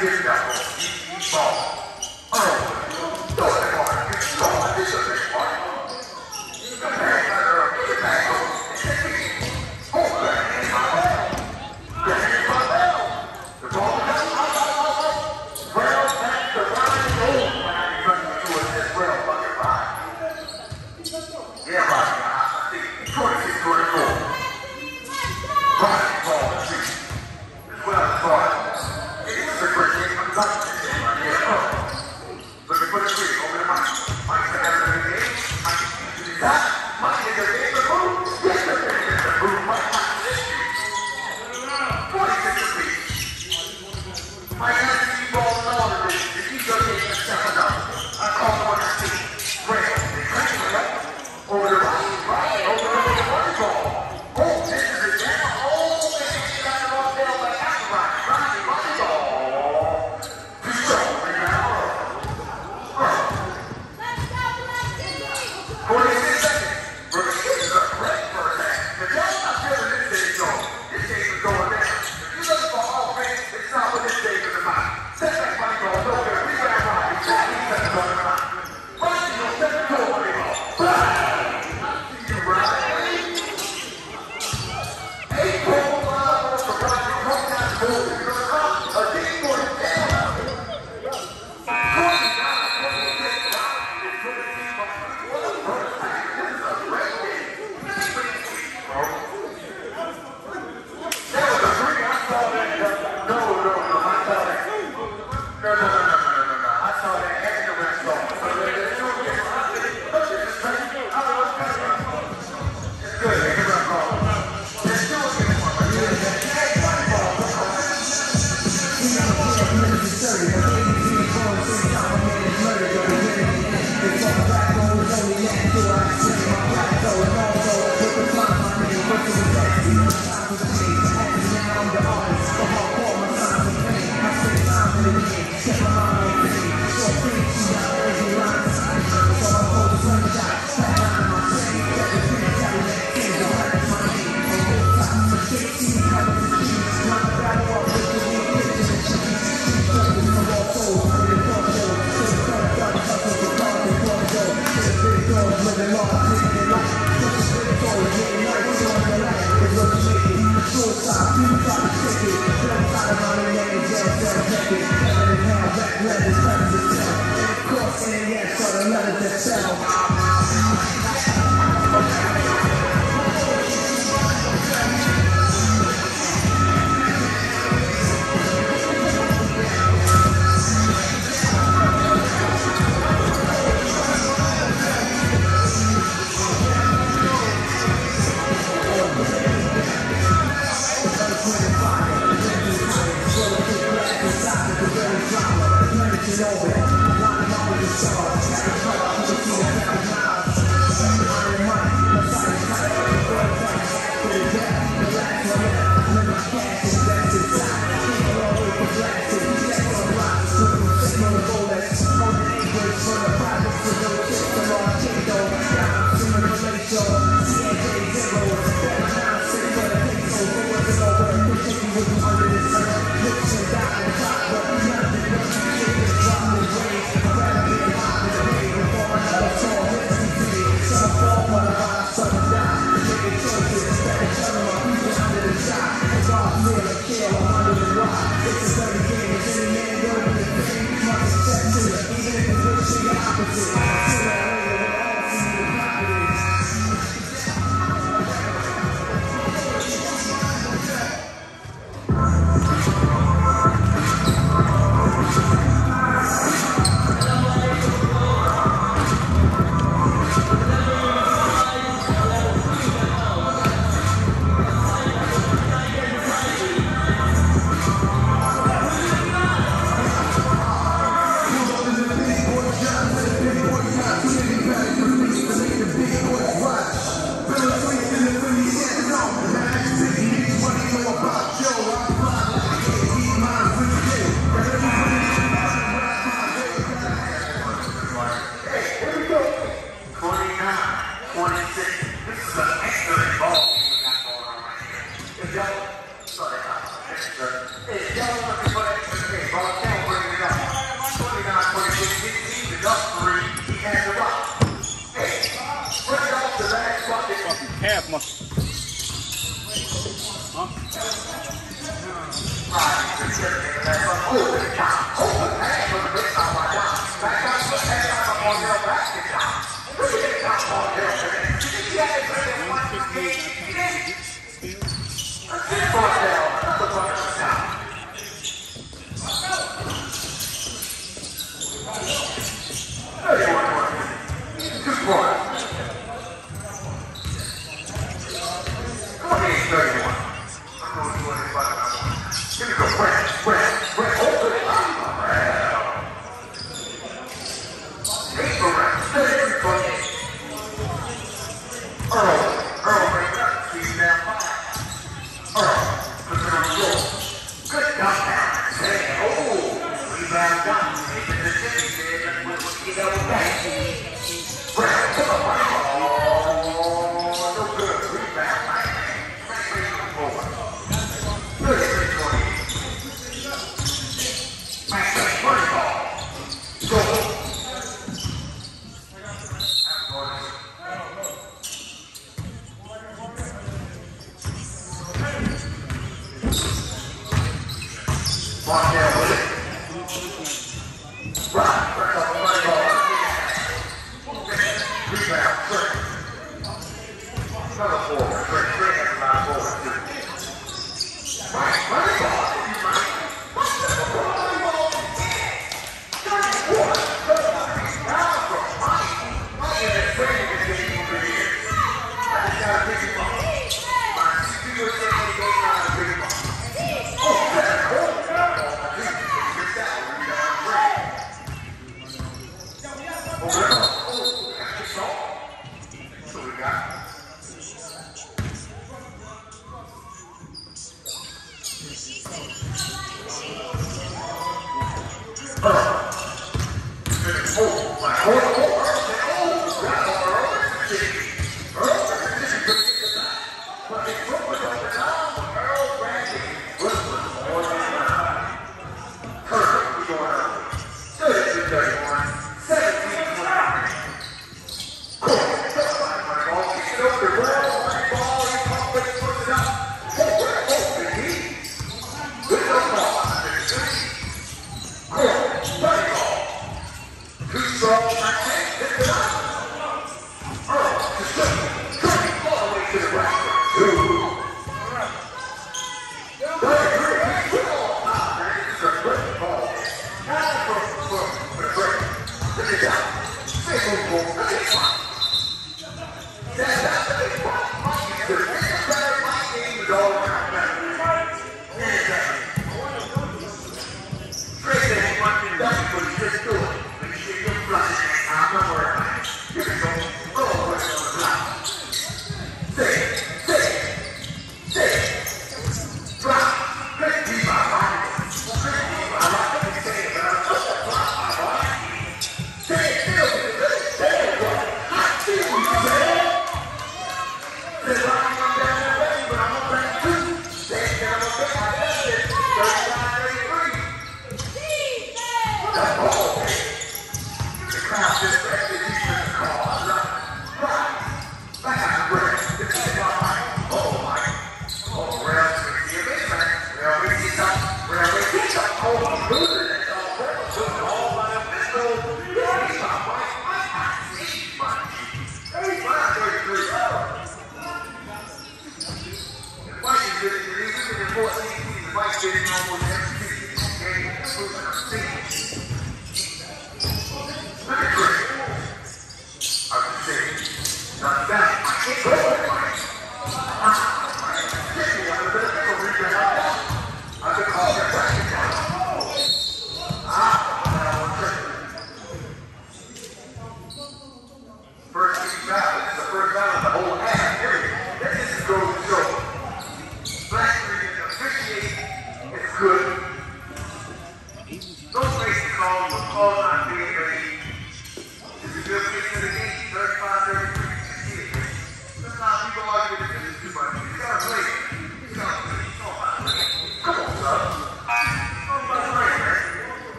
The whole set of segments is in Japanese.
desde a bom.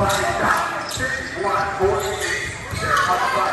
para dar esse boa coisa,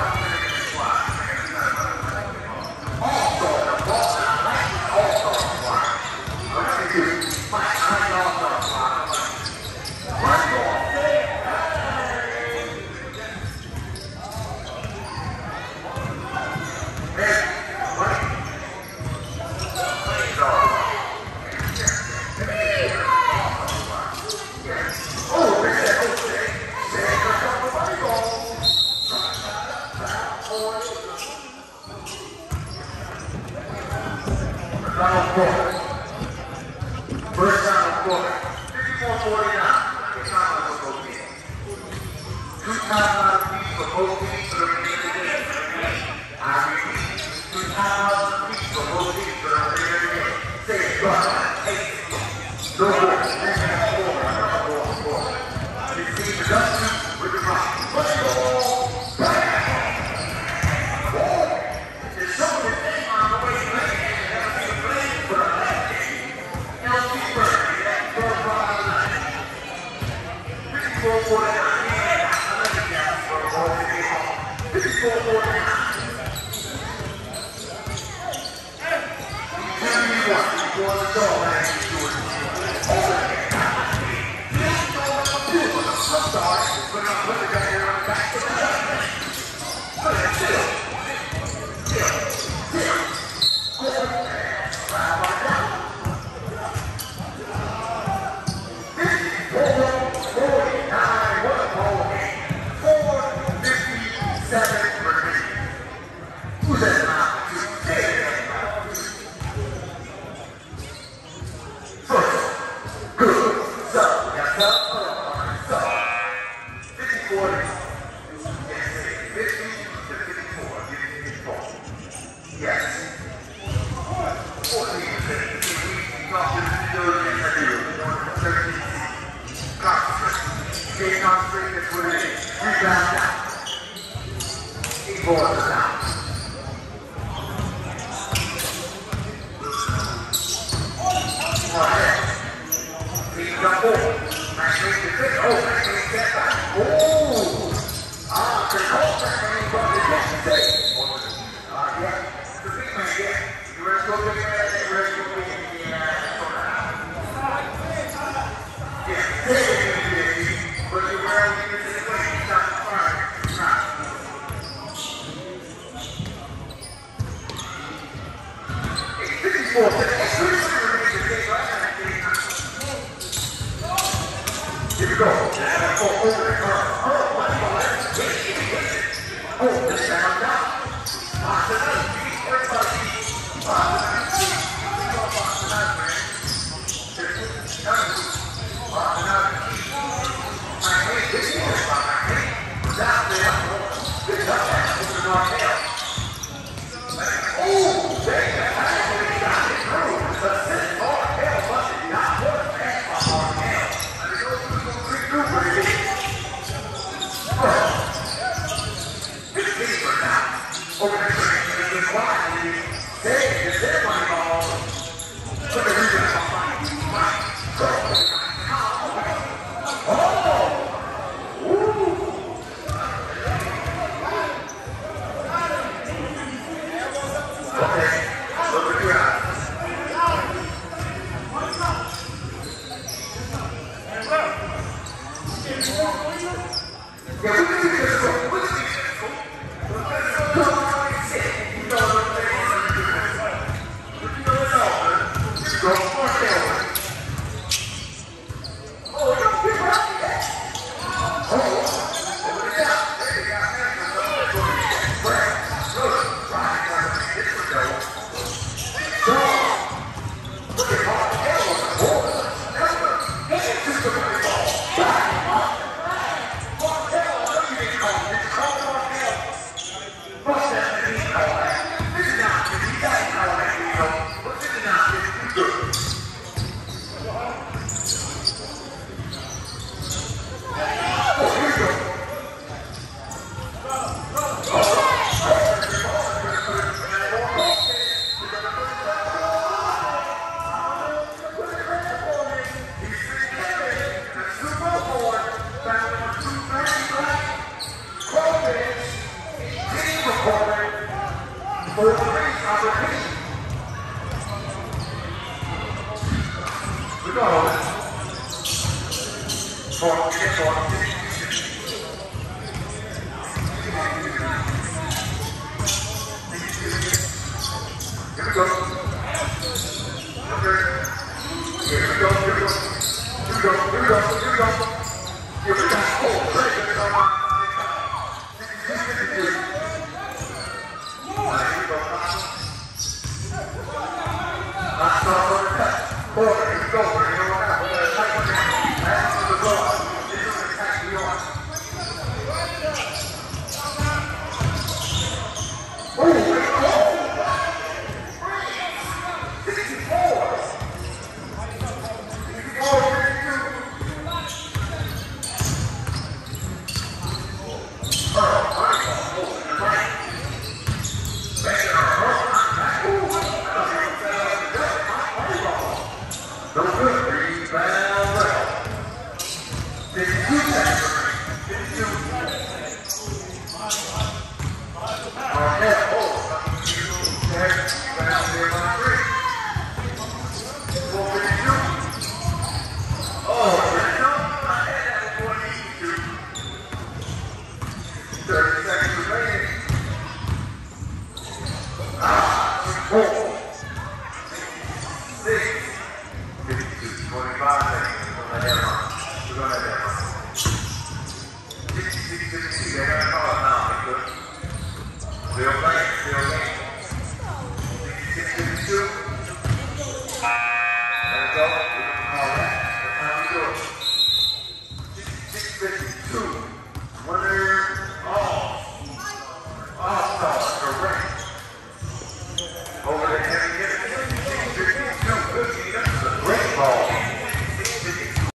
Here we go.